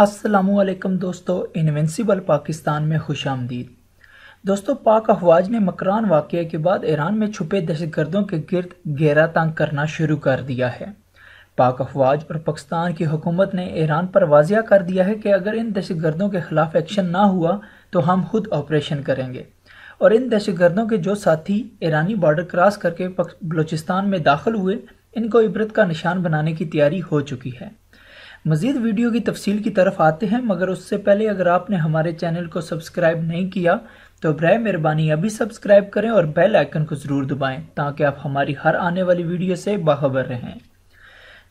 السلام علیکم دوستو انوینسیبل پاکستان میں خوش آمدید۔ دوستو، پاک افواج نے مکران واقعے کے بعد ایران میں چھپے دہشت گردوں کے گرد گہرا تنگ کرنا شروع کر دیا ہے۔ پاک افواج اور پاکستان کی حکومت نے ایران پر واضح کر دیا ہے کہ اگر ان دہشت گردوں کے خلاف ایکشن نہ ہوا تو ہم خود آپریشن کریں گے۔ اور ان دہشت گردوں کے جو ساتھی ایرانی بارڈر کراس کر کے بلوچستان میں داخل ہوئے، ان کو عبرت کا نشان بنانے کی تیاری ہو چکی ہے۔ مزید ویڈیو کی تفصیل کی طرف آتے ہیں، مگر اس سے پہلے اگر آپ نے ہمارے چینل کو سبسکرائب نہیں کیا، تو برائے مہربانی ابھی سبسکرائب کریں اور بیل آئکن کو ضرور دبائیں تاکہ آپ ہماری ہر آنے والی ویڈیو سے باخبر رہیں۔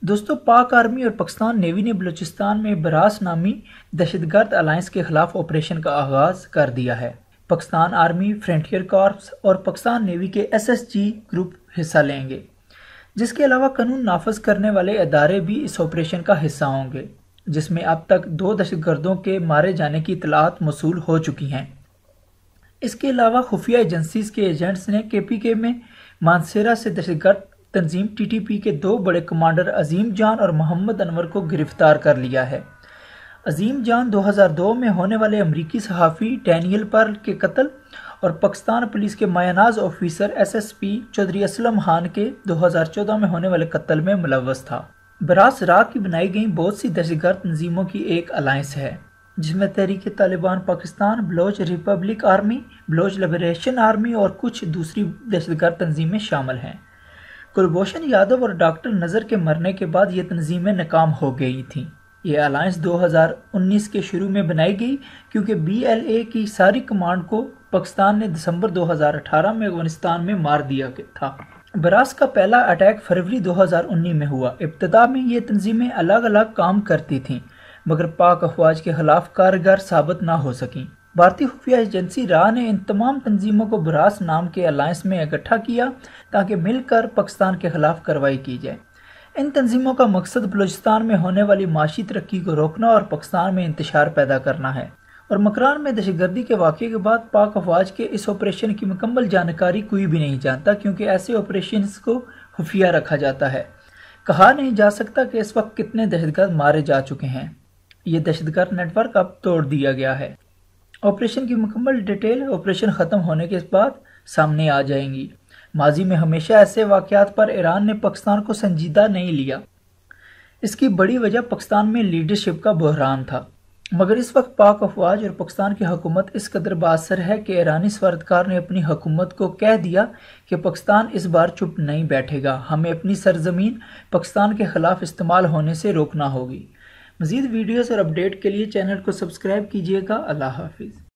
دوستو، پاک آرمی اور پاکستان نیوی نے بلوچستان میں براس نامی دہشت گرد الائنس کے خلاف آپریشن کا آغاز کر دیا ہے۔ پاکستان آرمی فرنٹیئر کارپس اور پاکستان نیوی کے ایس ایس جی گروپ حصہ لیں گے۔ جس کے علاوہ قانون نافذ کرنے والے ادارے بھی اس آپریشن کا حصہ ہوں گے، جس میں اب تک دو دہشت گردوں کے مارے جانے کی اطلاعات موصول ہو چکی ہیں۔ اس کے علاوہ خفیہ ایجنسیز کے ایجنٹس نے کے پی کے میں مانسیرا سے دہشت گرد تنظیم ٹی ٹی پی کے دو بڑے کمانڈر عظیم جان اور محمد انور کو گرفتار کر لیا ہے۔ عظیم جان دو ہزار دو میں ہونے والے امریکی صحافی ڈینیل پرل کے قتل اور پاکستان پولیس کے مایاناز officer S S P Chaudhry Aslam Khan کے دو ہزار چودہ میں ہونے والے قتل میں ملوث تھا۔ براس راک کی بنائی گئی بہت سی دہشت گرد تنظیموں کی ایک الائنس ہے، جس میں Tehreek Taliban Pakistan, Baloch republic army Baloch liberation army اور کچھ دوسری دہشت گرد تنظیمیں شامل ہیں۔ کلبھوشن یادو اور ڈاکٹر نظر کے مرنے کے بعد یہ تنظیمیں ناکام ہو گئی تھیں۔ یہ الائنس دو ہزار انیس کے شروع میں بنائی گئی کیونکہ بی ایل اے کی ساری کمانڈ کو پاکستان نے دسمبر دو ہزار اٹھارہ میں افغانستان میں مار دیا تھا۔ براس کا پہلا اٹیک فروری دو ہزار انی میں ہوا۔ ابتدا میں یہ تنظیمیں الگ الگ کام کرتی تھیں، مگر پاک افواج کے خلاف کارگر ثابت نہ ہو سکیں۔ بھارتی خفیہ ایجنسی راہ نے ان تمام تنظیموں کو براس نام کے الائنس میں اکٹھا کیا تاکہ مل کر پاکستان کے خلاف کارروائی کی جائے۔ ان تنظیموں کا مقصد بلوچستان میں ہونے والی معاشی ترقی کو روکنا اور پاکستان میں انتشار پیدا کرنا ہے۔ اور مکران میں دہشت گردی کے واقعے کے بعد پاک افواج کے اس آپریشن کی مکمل جانکاری کوئی بھی نہیں جانتا کیونکہ ایسے آپریشنز کو خفیہ رکھا جاتا ہے۔ کہا نہیں جا سکتا کہ اس وقت کتنے دہشت گرد مارے جا چکے ہیں۔ یہ دہشت گرد نیٹ ورک اب توڑ دیا گیا ہے۔ آپریشن کی مکمل ڈیٹیل آپریشن ختم ہونے کے بعد سامنے آ جائیں گی۔ ماضی میں ہمیشہ ایسے واقعات پر ایران نے پاکستان کو سنجیدہ نہیں لیا۔ اس کی بڑی وجہ پاکستان میں لیڈرشپ کا بحران تھا۔ مگر اس وقت پاک افواج اور پاکستان کی حکومت اس قدر باثر ہے کہ ایرانی سفارتکار نے اپنی حکومت کو کہہ دیا کہ پاکستان اس بار چپ نہیں بیٹھے گا۔ ہمیں اپنی سرزمین پاکستان کے خلاف استعمال ہونے سے روکنا ہوگی۔ مزید ویڈیوز اور اپڈیٹ کے لیے چینل کو سبسکرائب کیجیے گا۔ اللہ حافظ۔